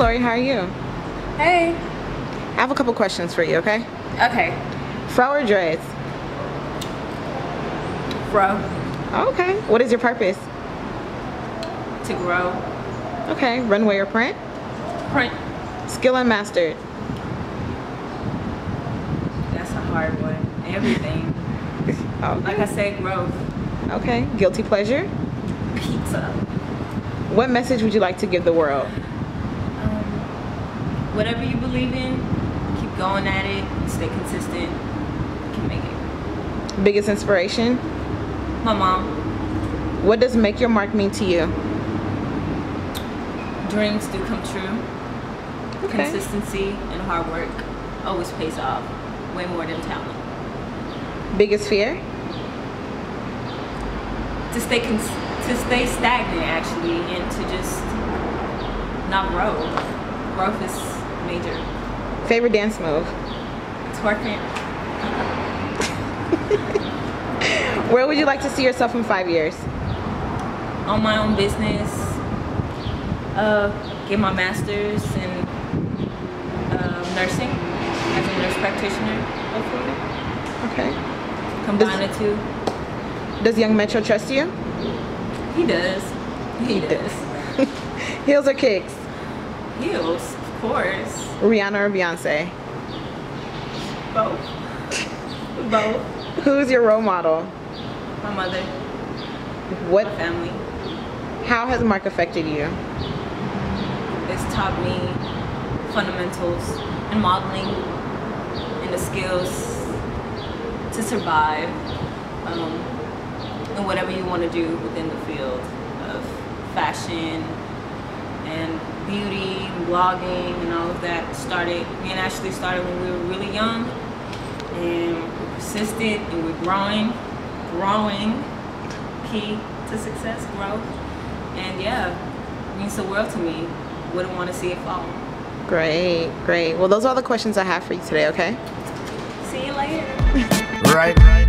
how are you? Hey. I have a couple questions for you, okay? Okay. Fro or dreads? Fro. Okay. What is your purpose? To grow. Okay. Runway or print? Print. Skill unmastered. That's a hard one. Everything. Okay. Oh. Like I said, growth. Okay. Guilty pleasure? Pizza. What message would you like to give the world? Whatever you believe in, keep going at it. Stay consistent. You can make it. Biggest inspiration? My mom. What does make your mark mean to you? Dreams do come true. Okay. Consistency and hard work always pays off. Way more than talent. Biggest fear? To stay cons- to stay stagnant actually, and to just not grow. Growth is major. Favorite dance move? Twerking. Where would you like to see yourself in five years? on my own business, uh, get my master's in uh, nursing as a nurse practitioner, hopefully. Okay. Combine the two. Does Young Metro trust you? He does. He, He does. Heels or kicks? Heels, of course. Rihanna or Beyonce? Both. Both. Who's your role model? My mother, What? my family. How has Mark affected you? It's taught me fundamentals and modeling and the skills to survive um, and whatever you want to do within the field of fashion and beauty and blogging and all of that started me and Ashley started when we were really young and we persisted and we're growing growing key to success growth and yeah it means the world to me wouldn't want to see it fall Great, great. Well, those are all the questions I have for you today, okay? see you later Right.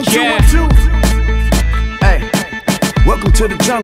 One, yeah. two, one, two. Hey, welcome to the jungle.